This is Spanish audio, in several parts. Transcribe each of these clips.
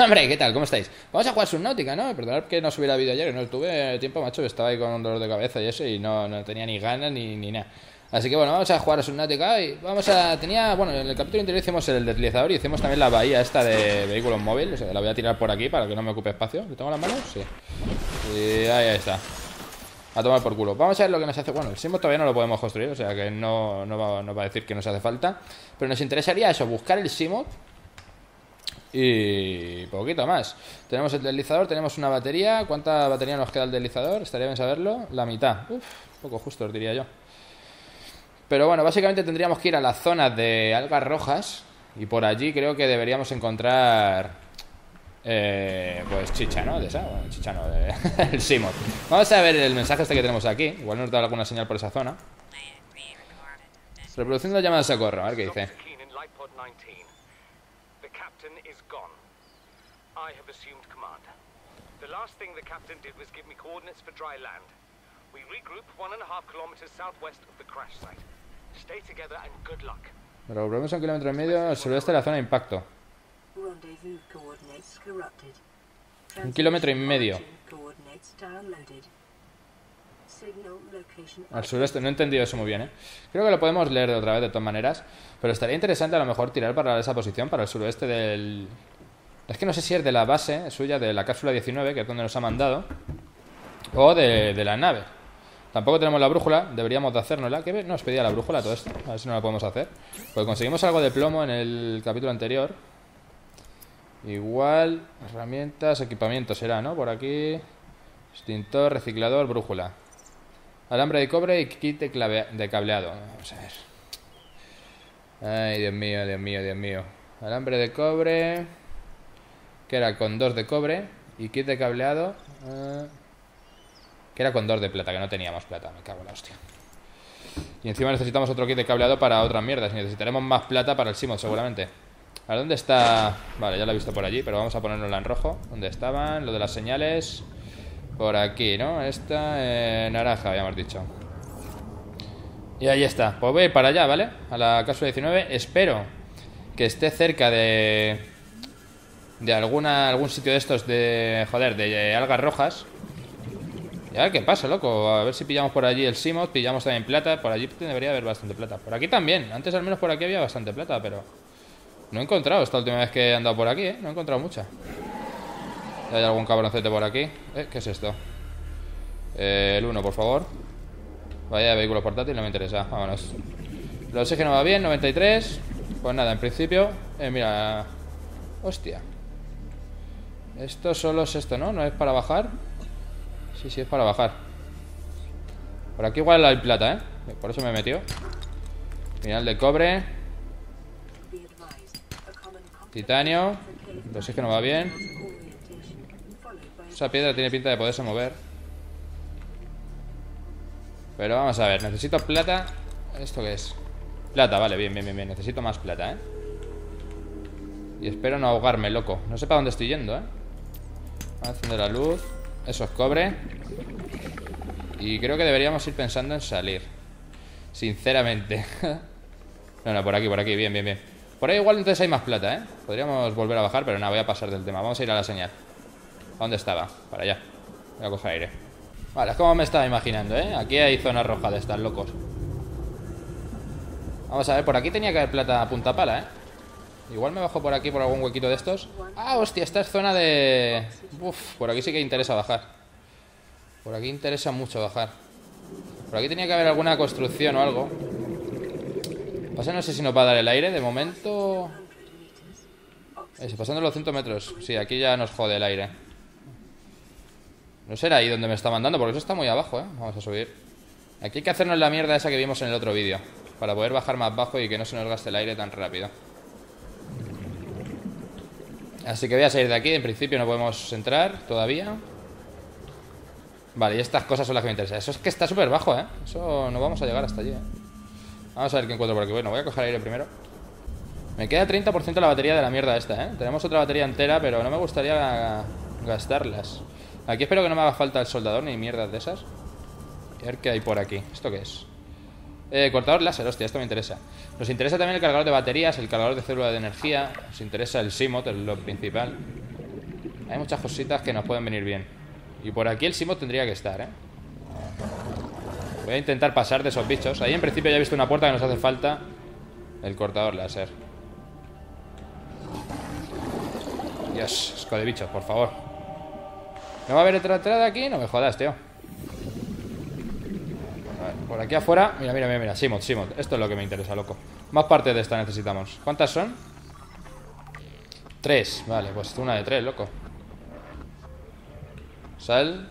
Hombre, ¿qué tal? ¿Cómo estáis? Vamos a jugar Subnautica, ¿no? Perdonad que no subiera vídeo ayer, no tuve tiempo, macho, estaba ahí con un dolor de cabeza y eso, y no, no tenía ni ganas ni, ni nada. Así que bueno, vamos a jugar a Subnautica y vamos a... Tenía... Bueno, en el capítulo anterior hicimos el deslizador y hicimos también la bahía esta de vehículos móviles. La voy a tirar por aquí para que no me ocupe espacio. ¿Le tengo las manos? Sí. Y ahí, está. A tomar por culo. Vamos a ver lo que nos hace... Bueno, el Simo todavía no lo podemos construir, o sea que no, no, va, no va a decir que nos hace falta. Pero nos interesaría eso, buscar el Simo y poquito más. Tenemos el deslizador, tenemos una batería. ¿Cuánta batería nos queda el deslizador? Estaría bien saberlo. La mitad. Uf, poco justo, diría yo. Pero bueno, básicamente tendríamos que ir a la zona de algas rojas. Y por allí creo que deberíamos encontrar. Eh, pues chicha, ¿no? De esa, bueno, chicha no, de, el Simon. Vamos a ver el mensaje este que tenemos aquí. Igual nos da alguna señal por esa zona. Reproduciendo la llamada de socorro, a ver qué dice. I have assumed command. The last thing the captain did was give me coordinates for dry land. We regroup one and a half kilometers southwest of the crash site. Stay together and good luck. Pero volvemos a un kilómetro y medio al suroeste de la zona de impacto. Un kilómetro y medio. Al sureste, no he entendido eso muy bien, ¿eh? Creo que lo podemos leer de otra vez de todas maneras. Pero estaría interesante a lo mejor tirar para esa posición, para el suroeste del, es que no sé si es de la base suya, de la cápsula 19, que es donde nos ha mandado, o de, la nave. Tampoco tenemos la brújula, deberíamos de hacérnosla. ¿Qué nos pedía la brújula todo esto? A ver si no la podemos hacer. Pues conseguimos algo de plomo en el capítulo anterior. Igual, herramientas, equipamiento será, ¿no? Por aquí. Extintor, reciclador, brújula. Alambre de cobre y kit de, cableado. Vamos a ver. Ay, Dios mío, Dios mío, Dios mío. Alambre de cobre que era con dos de cobre y kit de cableado eh, que era con dos de plata, que no teníamos plata, me cago en la hostia. Y encima necesitamos otro kit de cableado para otras mierdas. Y necesitaremos más plata para el Simon, seguramente. A ¿dónde está? Vale, ya lo he visto por allí, pero vamos a ponerlo en rojo. ¿Dónde estaban? Lo de las señales. Por aquí, ¿no? Esta eh, naranja, habíamos dicho. Y ahí está. Pues voy para allá, ¿vale? A la cápsula 19. Espero que esté cerca de de alguna algún sitio de estos de, joder, de algas rojas. Y a ver qué pasa, loco. A ver si pillamos por allí el Simot, pillamos también plata. Por allí debería haber bastante plata. Por aquí también. Antes al menos por aquí había bastante plata, pero... No he encontrado esta última vez que he andado por aquí, ¿eh? No he encontrado mucha. ¿Hay algún cabroncete por aquí? ¿Eh? ¿Qué es esto? Eh, el 1, por favor. Vaya vehículo portátil, no me interesa. Vámonos. El oxígeno va bien, 93. Pues nada, en principio... Eh, mira... Hostia. Esto solo es esto, ¿no? ¿No es para bajar? Sí, sí, es para bajar Por aquí igual hay plata, ¿eh? Por eso me metió Final de cobre Titanio Lo que no va bien Esa piedra tiene pinta de poderse mover Pero vamos a ver Necesito plata ¿Esto qué es? Plata, vale, bien, bien, bien, bien Necesito más plata, ¿eh? Y espero no ahogarme, loco No sé para dónde estoy yendo, ¿eh? Vamos a la luz. Eso es cobre. Y creo que deberíamos ir pensando en salir. Sinceramente. no, no, por aquí, por aquí. Bien, bien, bien. Por ahí igual entonces hay más plata, ¿eh? Podríamos volver a bajar, pero no, voy a pasar del tema. Vamos a ir a la señal. ¿A dónde estaba? Para allá. Voy a coger aire. Vale, es como me estaba imaginando, ¿eh? Aquí hay zona roja de estas, locos. Vamos a ver, por aquí tenía que haber plata a punta pala, ¿eh? Igual me bajo por aquí por algún huequito de estos. Ah, hostia, esta es zona de... Uf, por aquí sí que interesa bajar. Por aquí interesa mucho bajar. Por aquí tenía que haber alguna construcción o algo. Pasa, no sé si nos va a dar el aire. De momento... Eso, pasando los 100 metros. Sí, aquí ya nos jode el aire. No será ahí donde me está mandando, porque eso está muy abajo, ¿eh? Vamos a subir. Aquí hay que hacernos la mierda esa que vimos en el otro vídeo. Para poder bajar más bajo y que no se nos gaste el aire tan rápido. Así que voy a salir de aquí. En principio no podemos entrar todavía. Vale, y estas cosas son las que me interesan. Eso es que está súper bajo, ¿eh? Eso no vamos a llegar hasta allí, ¿eh? Vamos a ver qué encuentro por aquí. Bueno, voy a coger aire primero. Me queda 30% la batería de la mierda esta, ¿eh? Tenemos otra batería entera, pero no me gustaría gastarlas. Aquí espero que no me haga falta el soldador ni mierdas de esas. a ver qué hay por aquí. ¿Esto qué es? Eh, cortador láser, hostia, esto me interesa. Nos interesa también el cargador de baterías, el cargador de célula de energía. Nos interesa el SIMOT, es lo principal. Hay muchas cositas que nos pueden venir bien. Y por aquí el Simo tendría que estar, ¿eh? Voy a intentar pasar de esos bichos. Ahí en principio ya he visto una puerta que nos hace falta el cortador láser. Dios, esco de bichos, por favor. ¿No va a haber otra entrada aquí? No me jodas, tío. por aquí afuera. Mira, mira, mira, mira. Simot, Simot. Esto es lo que me interesa, loco. Más parte de esta necesitamos. ¿Cuántas son? Tres. Vale, pues una de tres, loco. Sal.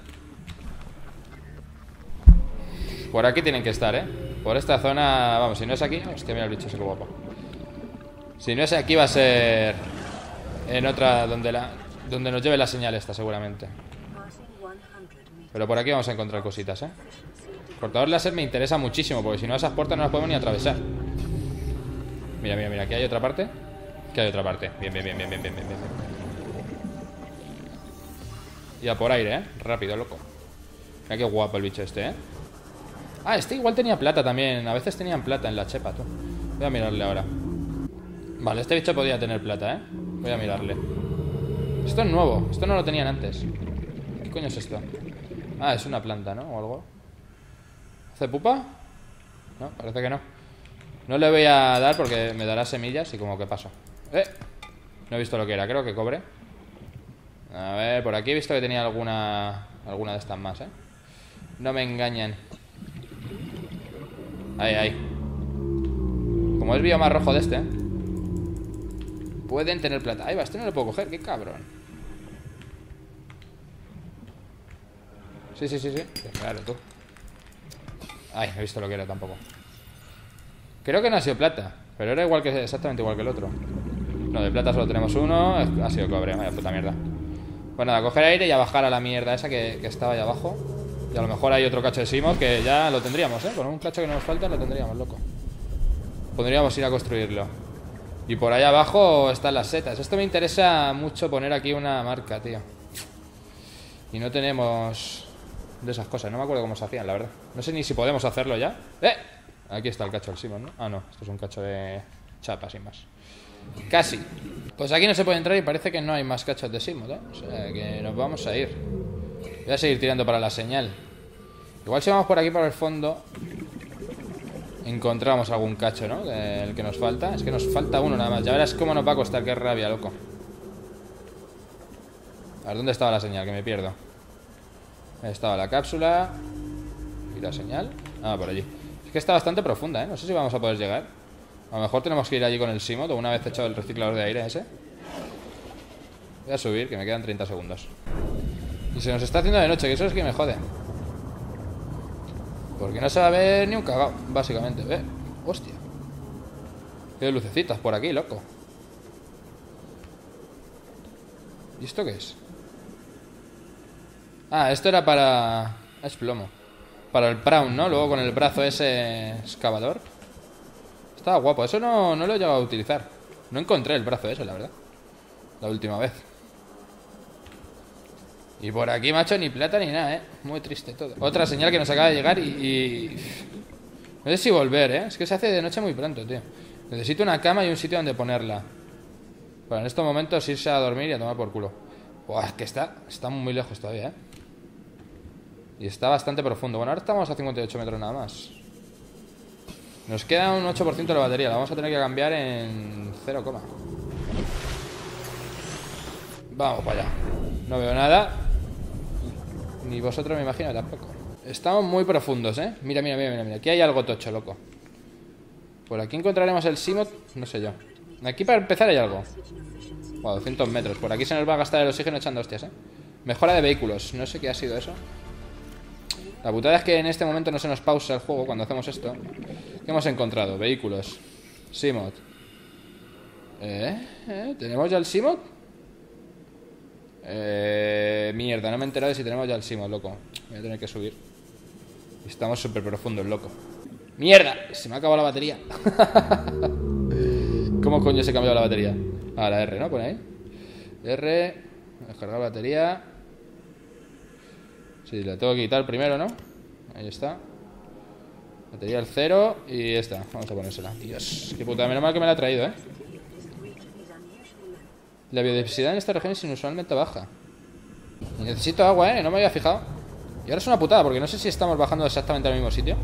Por aquí tienen que estar, ¿eh? Por esta zona... Vamos, si no es aquí... Hostia, mira el bicho ese guapo. Si no es aquí va a ser... En otra... Donde la... Donde nos lleve la señal esta, seguramente. Pero por aquí vamos a encontrar cositas, ¿eh? cortador láser me interesa muchísimo Porque si no esas puertas no las podemos ni atravesar Mira, mira, mira Aquí hay otra parte Aquí hay otra parte Bien, bien, bien, bien, bien, bien, bien, bien. Ya por aire, ¿eh? Rápido, loco Mira qué guapo el bicho este, ¿eh? Ah, este igual tenía plata también A veces tenían plata en la chepa, tú Voy a mirarle ahora Vale, este bicho podía tener plata, ¿eh? Voy a mirarle Esto es nuevo Esto no lo tenían antes ¿Qué coño es esto? Ah, es una planta, ¿no? O algo ¿Hace pupa? No, parece que no No le voy a dar porque me dará semillas y como que paso ¡Eh! No he visto lo que era, creo que cobre A ver, por aquí he visto que tenía alguna Alguna de estas más, ¿eh? No me engañan Ahí, ahí Como es más rojo de este ¿eh? Pueden tener plata Ahí va, este no lo puedo coger, qué cabrón Sí, sí, sí, sí. Claro, tú. Ay, no he visto lo que era tampoco. Creo que no ha sido plata Pero era igual que exactamente igual que el otro. No, de plata solo tenemos uno Ha sido cobre, vaya puta mierda. Pues nada, coger aire y a bajar a la mierda esa que, estaba ahí abajo. Y a lo mejor hay otro cacho de Simos Que ya lo tendríamos, ¿eh? Con un cacho que nos falta lo tendríamos, loco. Podríamos ir a construirlo. Y por ahí abajo están las setas. Esto me interesa mucho poner aquí una marca, tío. Y no tenemos de esas cosas. No me acuerdo cómo se hacían, la verdad. No sé ni si podemos hacerlo ya. ¡Eh! Aquí está el cacho del Simon, ¿no? Ah, no. Esto es un cacho de chapa, sin más. Casi. Pues aquí no se puede entrar y parece que no hay más cachos de Simon, ¿eh? O sea, que nos vamos a ir. Voy a seguir tirando para la señal. Igual si vamos por aquí por el fondo encontramos algún cacho, ¿no? El que nos falta. Es que nos falta uno nada más. Ya verás cómo nos va a costar. Qué rabia, loco. A ver, ¿dónde estaba la señal? Que me pierdo. Estaba la cápsula. Y la señal. Ah, por allí. Es que está bastante profunda, ¿eh? No sé si vamos a poder llegar. A lo mejor tenemos que ir allí con el Simot Una vez hecho el reciclador de aire ese. Voy a subir, que me quedan 30 segundos. Y se nos está haciendo de noche Que eso es que me jode. Porque no se va a ver ni un cagao Básicamente, ¿eh? Hostia. Qué lucecitas por aquí, loco. ¿Y esto qué es? Ah, esto era para... Es plomo. Para el Brown, ¿no? Luego con el brazo ese excavador. Estaba guapo. Eso no, no lo he llegado a utilizar. No encontré el brazo ese, la verdad. La última vez. Y por aquí, macho, ni plata ni nada, ¿eh? Muy triste todo. Otra señal que nos acaba de llegar y, No sé si volver, ¿eh? Es que se hace de noche muy pronto, tío. Necesito una cama y un sitio donde ponerla. Bueno, en estos momentos irse a dormir y a tomar por culo. Buah, que está, está muy lejos todavía, ¿eh? Y está bastante profundo. Bueno, ahora estamos a 58 metros nada más. Nos queda un 8% de la batería. La vamos a tener que cambiar en 0, Vamos para allá. No veo nada. Ni vosotros me imagino tampoco. Estamos muy profundos, ¿eh? Mira, mira, mira, mira. Aquí hay algo tocho, loco. Por aquí encontraremos el Simot. No sé yo. Aquí para empezar hay algo. Wow, 200 metros. Por aquí se nos va a gastar el oxígeno echando hostias, ¿eh? Mejora de vehículos. No sé qué ha sido eso. La putada es que en este momento no se nos pausa el juego cuando hacemos esto. ¿Qué hemos encontrado? Vehículos. Simod. ¿Eh? ¿Eh? ¿Tenemos ya el Simod? Eh... Mierda, no me he enterado de si tenemos ya el Simod, loco. Voy a tener que subir. Estamos súper profundos, loco. ¡Mierda! Se me ha acabado la batería. ¿Cómo coño se ha cambiado la batería? Ah, la R, ¿no? Pone ahí. R. Descargar batería. Sí, la tengo que quitar primero, ¿no? Ahí está. Batería al cero y esta. Vamos a ponérsela. Dios, qué puta. Menos mal que me la ha traído, ¿eh? La biodiversidad en esta región es inusualmente baja. Necesito agua, ¿eh? No me había fijado. Y ahora es una putada, porque no sé si estamos bajando exactamente al mismo sitio.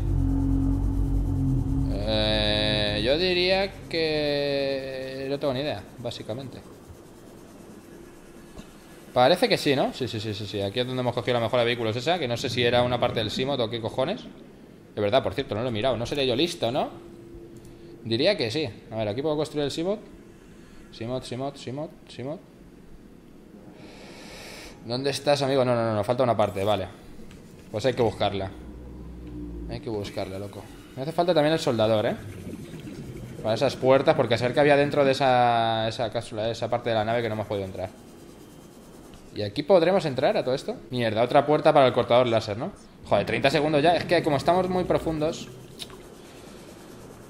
Eh, yo diría que... No tengo ni idea, básicamente. Parece que sí, ¿no? Sí, sí, sí, sí, sí. Aquí es donde hemos cogido la mejora de vehículos esa, que no sé si era una parte del Simot o qué cojones. De verdad, por cierto, no lo he mirado. No sería yo listo, ¿no? Diría que sí. A ver, aquí puedo construir el Simot. Simot, Simot, Simot, Simot. ¿Dónde estás, amigo? No, no, no, nos falta una parte, vale. Pues hay que buscarla. Hay que buscarla, loco. Me hace falta también el soldador, ¿eh? Para esas puertas, porque a saber que había dentro de esa, esa cápsula, esa parte de la nave que no hemos podido entrar. ¿Y aquí podremos entrar a todo esto? Mierda, otra puerta para el cortador láser, ¿no? Joder, 30 segundos ya. Es que como estamos muy profundos...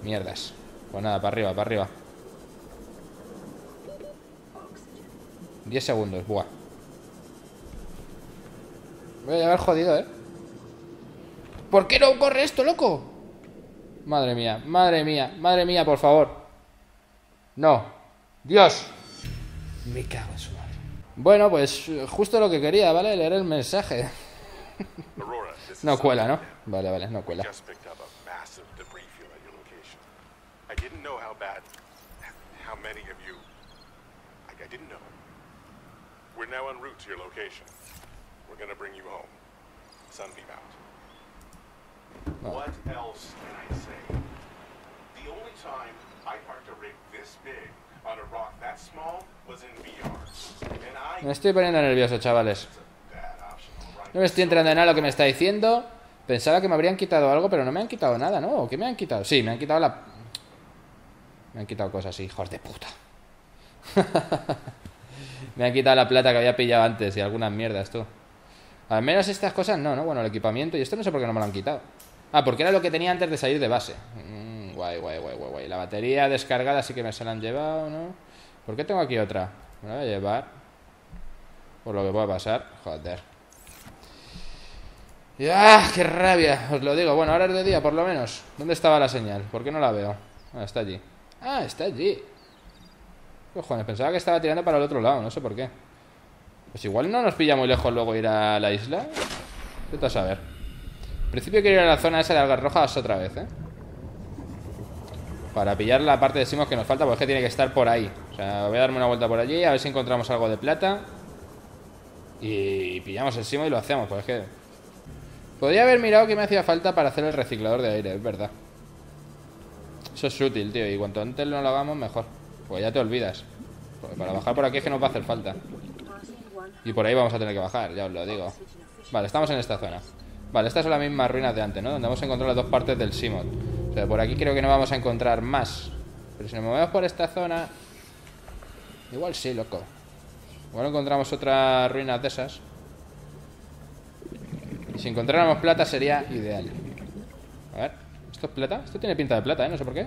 Mierdas. Pues nada, para arriba, para arriba. 10 segundos, buah. Voy a haber jodido, ¿eh? ¿Por qué no corre esto, loco? Madre mía, madre mía, madre mía, por favor. No. Dios. Me cago en su madre. Bueno, pues justo lo que quería, ¿vale? Leer el mensaje. no cuela, ¿no? Vale, vale, no cuela. We're now en route to your location. We're gonna bring you home. Sunbeam out. What else can I say? The only time I parked a rig this big me estoy poniendo nervioso, chavales. No me estoy entrando en nada lo que me está diciendo. Pensaba que me habrían quitado algo, pero no me han quitado nada, ¿no? ¿O qué me han quitado? Sí, me han quitado la... Me han quitado cosas, hijos de puta. me han quitado la plata que había pillado antes y algunas mierdas, tú. Al menos estas cosas no, ¿no? Bueno, el equipamiento y esto no sé por qué no me lo han quitado. Ah, porque era lo que tenía antes de salir de base. Guay, guay, guay, guay, guay. La batería descargada sí que me se la han llevado, ¿no? ¿Por qué tengo aquí otra? Me la voy a llevar. Por lo que pueda pasar. Joder. ¡Ah! ¡Qué rabia! Os lo digo. Bueno, ahora es de día, por lo menos. ¿Dónde estaba la señal? ¿Por qué no la veo? Ah, está allí. Ah, está allí. Cojones, pensaba que estaba tirando para el otro lado. No sé por qué. Pues igual no nos pilla muy lejos luego ir a la isla. Vete a saber. En principio quiero ir a la zona esa de algas rojas otra vez, ¿eh? Para pillar la parte de Simos que nos falta, porque es que tiene que estar por ahí. O sea, voy a darme una vuelta por allí, a ver si encontramos algo de plata. Y pillamos el Simo y lo hacemos, pues es que... Podría haber mirado que me hacía falta para hacer el reciclador de aire, es verdad. Eso es útil, tío, y cuanto antes no lo hagamos, mejor. Pues ya te olvidas. Porque para bajar por aquí es que nos va a hacer falta. Y por ahí vamos a tener que bajar, ya os lo digo. Vale, estamos en esta zona. Vale, estas son las mismas ruinas de antes, ¿no? Donde hemos encontrado las dos partes del Simod. Por aquí creo que no vamos a encontrar más. Pero si nos movemos por esta zona... Igual sí, loco. Igual encontramos otras ruinas de esas. Y si encontráramos plata sería ideal. A ver, ¿esto es plata? Esto tiene pinta de plata, ¿eh? No sé por qué.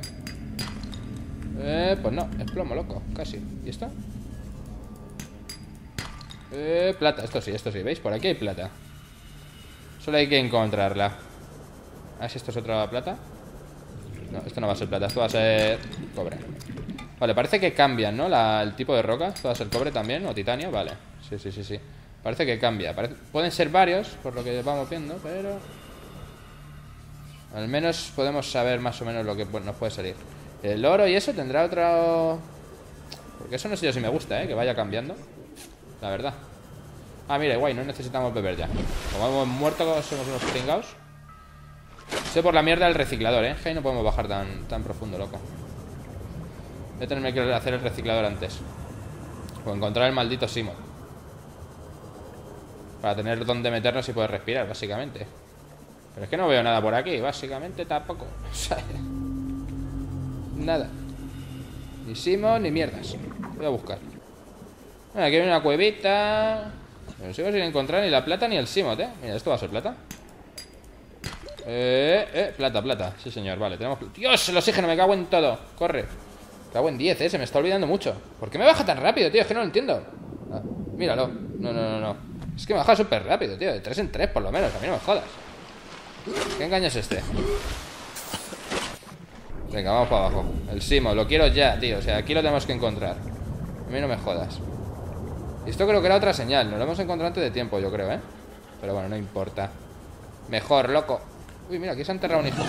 Eh, pues no, es plomo, loco, casi. ¿Y esto? Eh, plata, esto sí, esto sí, ¿veis? Por aquí hay plata Solo hay que encontrarla A ver si esto es otra plata No, esto no va a ser plata, esto va a ser cobre. Vale, parece que cambian, ¿no? el tipo de roca Esto va a ser cobre también, o titanio, vale. Sí, sí, sí, sí. Parece que cambia Pueden ser varios, por lo que vamos viendo, pero... Al menos podemos saber más o menos lo que nos puede salir. El oro y eso tendrá otro... Porque eso no sé yo si me gusta, ¿eh? Que vaya cambiando la verdad. Ah, mira, guay, no necesitamos beber ya. Como hemos muerto, somos unos pringados Sé por la mierda el reciclador, ¿eh? No podemos bajar tan, tan profundo, loco Voy a tenerme que hacer el reciclador antes O encontrar el maldito Simo Para tener donde meternos y poder respirar, básicamente Pero es que no veo nada por aquí Básicamente tampoco Nada Ni Simo ni mierdas Voy a buscar aquí hay una cuevita. No sigo sin encontrar ni la plata ni el Simot, ¿eh? Mira, esto va a ser plata. Eh, eh, plata, plata. Sí, señor, vale, tenemos... ¡Dios! El oxígeno, me cago en todo. Corre. Cago en 10, ¿eh? Se me está olvidando mucho. ¿Por qué me baja tan rápido, tío? Es que no lo entiendo. Ah, míralo. No, no, no, no. Es que me baja súper rápido, tío. De 3 en 3, por lo menos. A mí no me jodas. ¿Qué engaño es este? Venga, vamos para abajo. El Simo, lo quiero ya, tío. O sea, aquí lo tenemos que encontrar. A mí no me jodas. Esto creo que era otra señal. Nos lo hemos encontrado antes de tiempo, yo creo, ¿eh? Pero bueno, no importa. Mejor, loco. Uy, mira, aquí se ha enterrado un hijo.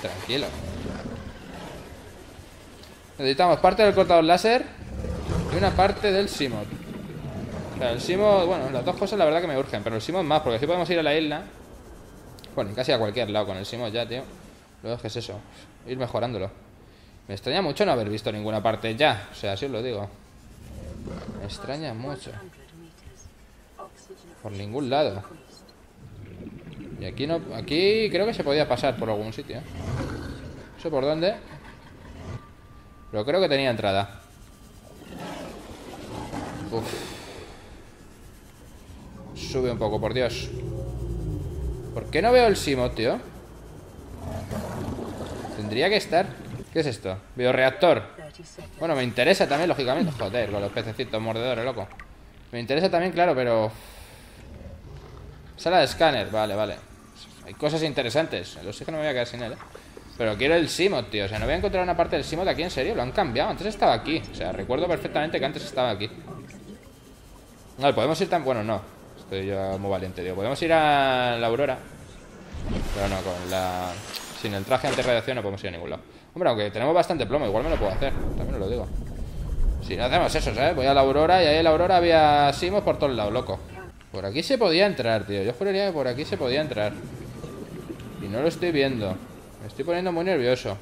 Tranquilo. Necesitamos parte del cortador láser y una parte del Simod. O sea, el Simod, bueno, las dos cosas la verdad que me urgen, pero el Simod más, porque así podemos ir a la isla. Bueno, casi a cualquier lado con el Simod ya, tío. Luego es que es eso, ir mejorándolo. Me extraña mucho no haber visto ninguna parte ya, o sea, así os lo digo. Me extraña mucho. Por ningún lado. Y aquí no, aquí creo que se podía pasar por algún sitio. No sé por dónde. Pero creo que tenía entrada. Uf. Sube un poco, por Dios. ¿Por qué no veo el Simo, tío? Tendría que estar. ¿Qué es esto? Bioreactor. Bueno, me interesa también, lógicamente. Joder, con los pececitos mordedores, loco. Me interesa también, claro, pero... Sala de escáner, vale, vale. Hay cosas interesantes. El oxígeno me voy a quedar sin él, ¿eh? Pero quiero el Simot, tío. O sea, no voy a encontrar una parte del Simot aquí, en serio. Lo han cambiado. Antes estaba aquí. O sea, recuerdo perfectamente que antes estaba aquí. No, podemos ir tan... Bueno, no. Estoy yo muy valiente, tío. Podemos ir a la Aurora. Pero no, con la... Sin el traje antirradiación no podemos ir a ningún lado. Hombre, aunque tenemos bastante plomo, igual me lo puedo hacer. También lo digo. Si no hacemos eso, ¿sabes? Voy a la Aurora y ahí en la Aurora había Simos por todos lados, loco. Por aquí se podía entrar, tío. Yo juraría que por aquí se podía entrar. No lo estoy viendo. Me estoy poniendo muy nervioso.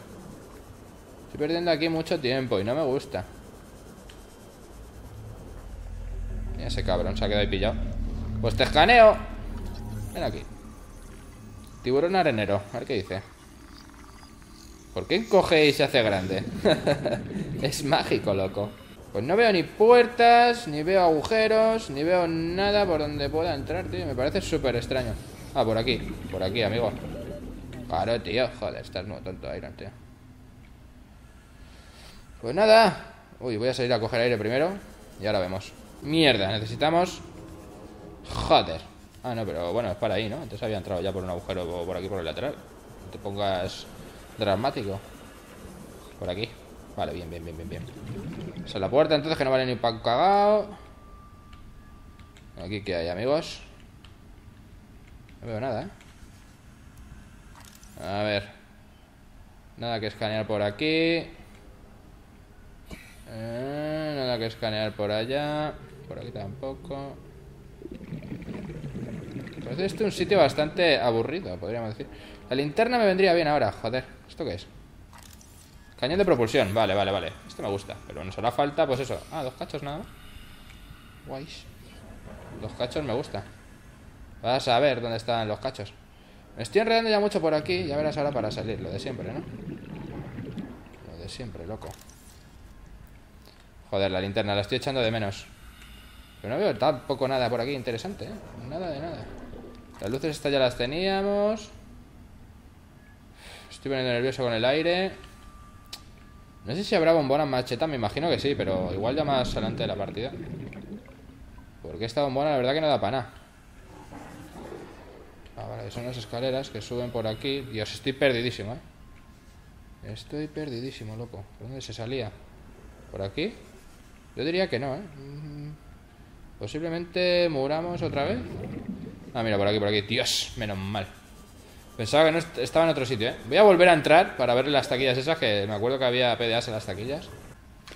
Estoy perdiendo aquí mucho tiempo y no me gusta. Mira ese cabrón, se ha quedado ahí pillado. Pues te escaneo. Ven aquí. Tiburón arenero. A ver qué dice. ¿Por qué encoge y se hace grande? es mágico, loco. Pues no veo ni puertas, ni veo agujeros, ni veo nada por donde pueda entrar, tío. Me parece súper extraño. Ah, por aquí. Por aquí, amigo. Claro, tío. Joder, estás muy tonto, Iron, tío. Pues nada. Uy, voy a salir a coger aire primero. Y ahora vemos. Mierda, necesitamos... Joder. Ah, no, pero bueno, es para ahí, ¿no? Antes había entrado ya por un agujero por aquí por el lateral. No te pongas dramático. Por aquí. Vale, bien, bien, bien, bien, bien. Esa es la puerta, entonces que no vale ni pan cagado. Aquí que hay, amigos. No veo nada, ¿eh? A ver. Nada que escanear por aquí. Eh, nada que escanear por allá. Por aquí tampoco. Parece este un sitio bastante aburrido, podríamos decir. La linterna me vendría bien ahora, joder. ¿Esto qué es? Cañón de propulsión, vale, vale, vale. Esto me gusta, pero nos hará falta, pues eso. Ah, dos cachos nada más. Guays. Dos cachos me gusta. Vas a ver dónde están los cachos. Me estoy enredando ya mucho por aquí. Ya verás ahora para salir. Lo de siempre, ¿no? Lo de siempre, loco. Joder, la linterna. La estoy echando de menos. Pero no veo tampoco nada por aquí interesante, ¿eh? Nada de nada. Las luces estas ya las teníamos. Estoy poniendo nervioso con el aire. No sé si habrá bombona macheta, me imagino que sí, pero igual ya más adelante de la partida. Porque esta bombona la verdad que no da para nada. Son las escaleras que suben por aquí. Dios, estoy perdidísimo, ¿eh? Estoy perdidísimo, loco. ¿Por dónde se salía? ¿Por aquí? Yo diría que no, ¿eh? Mm, posiblemente muramos otra vez. Ah, mira, por aquí, por aquí. Dios, menos mal. Pensaba que no estaba en otro sitio, ¿eh? Voy a volver a entrar para ver las taquillas esas, que me acuerdo que había PDAs en las taquillas.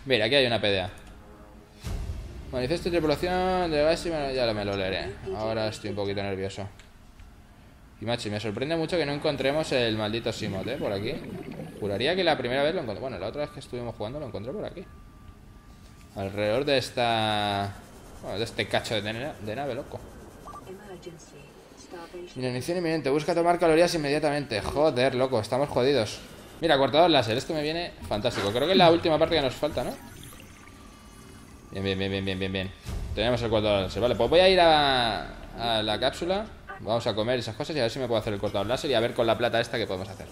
Mira, aquí hay una PDA. Manifiesto tripulación de y ya me lo leeré. Ahora estoy un poquito nervioso. Y machi, me sorprende mucho que no encontremos el maldito Simot, ¿eh? Por aquí. Juraría que la primera vez lo encontré. Bueno, la otra vez que estuvimos jugando lo encontré por aquí. Alrededor de esta... Bueno, de este cacho de, nave, loco. Inanición inminente. Busca tomar calorías inmediatamente. Joder, loco. Estamos jodidos. Mira, cortador láser. Esto me viene fantástico. Creo que es la última parte que nos falta, ¿no? Bien, bien, bien, bien, bien, bien. Tenemos el cortador láser. Vale, pues voy a ir a, a la cápsula. Vamos a comer esas cosas y a ver si me puedo hacer el cortador láser y a ver con la plata esta que podemos hacer.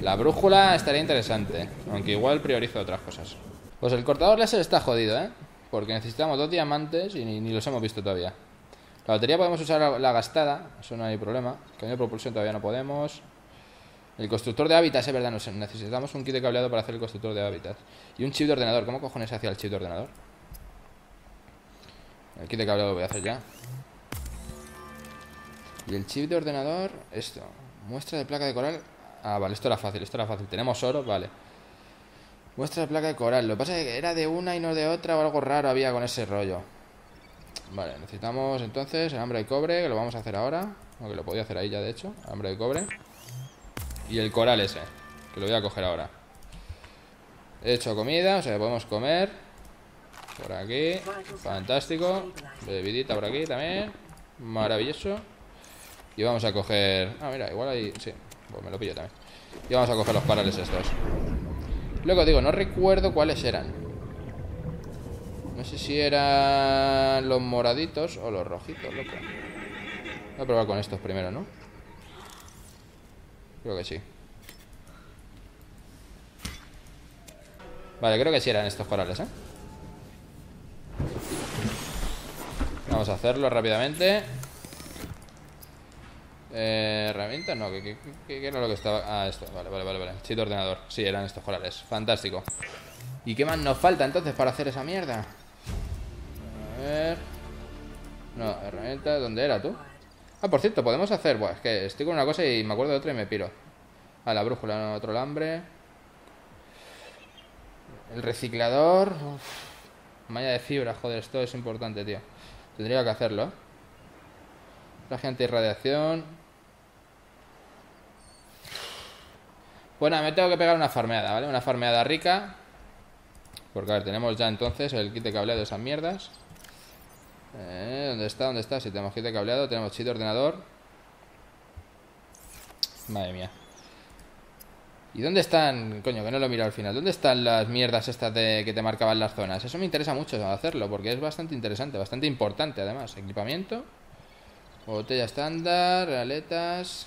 La brújula estaría interesante, aunque igual priorizo otras cosas. Pues el cortador láser está jodido, ¿eh? Porque necesitamos dos diamantes y ni, los hemos visto todavía. La batería podemos usar la, gastada, eso no hay problema. Cambio de propulsión todavía no podemos. El constructor de hábitats, es verdad, necesitamos un kit de cableado para hacer el constructor de hábitats. Y un chip de ordenador. ¿Cómo cojones se hacía el chip de ordenador? El kit de cableado lo voy a hacer ya. Y el chip de ordenador, esto. Muestra de placa de coral. Ah, vale, esto era fácil, esto era fácil. Tenemos oro, vale. Muestra de placa de coral. Lo que pasa es que era de una y no de otra o algo raro había con ese rollo. Vale, necesitamos entonces el hambre de cobre, que lo vamos a hacer ahora. Aunque lo podía hacer ahí ya, de hecho. Hambre de cobre. Y el coral ese, que lo voy a coger ahora. He hecho comida, o sea, podemos comer. Por aquí. Fantástico. Bebidita por aquí también. Maravilloso. Y vamos a coger... Ah, mira, igual ahí... Sí, pues me lo pillo también. Y vamos a coger los parales estos. Luego digo, no recuerdo cuáles eran. No sé si eran los moraditos o los rojitos, loco. Voy a probar con estos primero, ¿no? Creo que sí. Vale, creo que sí eran estos corales, ¿eh? Vamos a hacerlo rápidamente. Eh, ¿Herramientas? No, ¿qué, qué, era lo que estaba? Ah, esto, vale, vale, vale, vale Chip de ordenador, sí, eran estos corales Fantástico ¿Y qué más nos falta entonces para hacer esa mierda? A ver... No, herramientas, ¿dónde era tú? Ah, por cierto, podemos hacer... Buah, es que estoy con una cosa y me acuerdo de otra y me piro Ah, la brújula, otro alambre El reciclador Malla de fibra, joder, esto es importante, tío Tendría que hacerlo, ¿eh? Traje antirradiación Bueno, me tengo que pegar una farmeada, ¿vale? Una farmeada rica. Porque, a ver, tenemos ya entonces el kit de cableado de esas mierdas. Eh, ¿Dónde está? ¿Dónde está? Si tenemos kit de cableado, tenemos chip de ordenador. Madre mía. ¿Y dónde están? Coño, que no lo he mirado al final. ¿Dónde están las mierdas estas de que te marcaban las zonas? Eso me interesa mucho hacerlo, porque es bastante interesante, bastante importante además. Equipamiento. Botella estándar, aletas.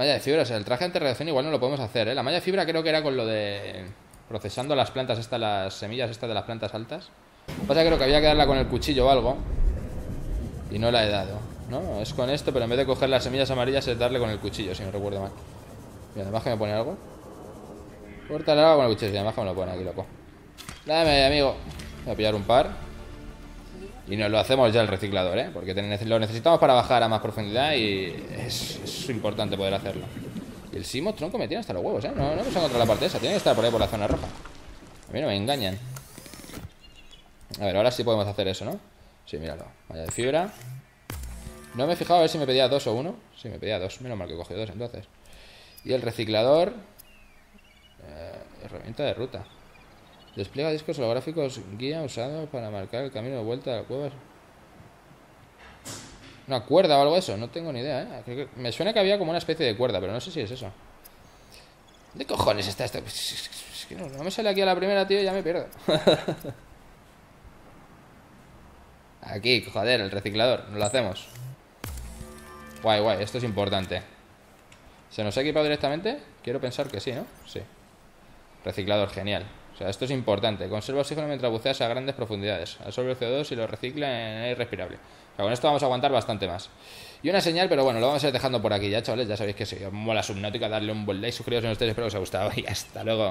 Malla de fibra, o sea, el traje anti-radiación igual no lo podemos hacer, ¿eh? La malla de fibra creo que era con lo de... Procesando las plantas estas, las semillas estas de las plantas altas. Pasa que creo que había que darla con el cuchillo o algo. Y no la he dado, ¿no? Es con esto, pero en vez de coger las semillas amarillas es darle con el cuchillo, si no recuerdo mal. Mira, además que me pone algo. Córtale algo con el cuchillo, además que me lo pone aquí, loco. Dame, amigo. Voy a pillar un par. Y nos lo hacemos ya el reciclador, ¿eh? Porque lo necesitamos para bajar a más profundidad y es, importante poder hacerlo. Y el Simo tronco me tiene hasta los huevos, ¿eh? No, no hemos encontrado la parte esa, tiene que estar por ahí por la zona roja. A mí no me engañan. A ver, ahora sí podemos hacer eso, ¿no? Sí, míralo. Vaya de fibra. No me he fijado a ver si me pedía dos o uno. Sí, me pedía dos. Menos mal que he cogido dos entonces. Y el reciclador. Eh, herramienta de ruta. Despliega discos holográficos guía usado para marcar el camino de vuelta a la cueva. ¿Una cuerda o algo de eso? No tengo ni idea, ¿eh? Me suena que había como una especie de cuerda, pero no sé si es eso. ¿De cojones está esto? Es que no, me sale aquí a la primera, tío, y ya me pierdo. aquí, joder, el reciclador. Nos lo hacemos. Guay, guay, esto es importante. ¿Se nos ha equipado directamente? Quiero pensar que sí, ¿no? Sí. Reciclador, genial esto es importante. Conserva oxígeno mientras buceas a grandes profundidades. Absorbe el CO2 y lo recicla en aire respirable. O sea, con esto vamos a aguantar bastante más. Y una señal, pero bueno, lo vamos a ir dejando por aquí ya, chavales. Ya sabéis que si os mola Subnautica, darle un buen like, suscribiros si no os espero que os haya gustado y hasta luego.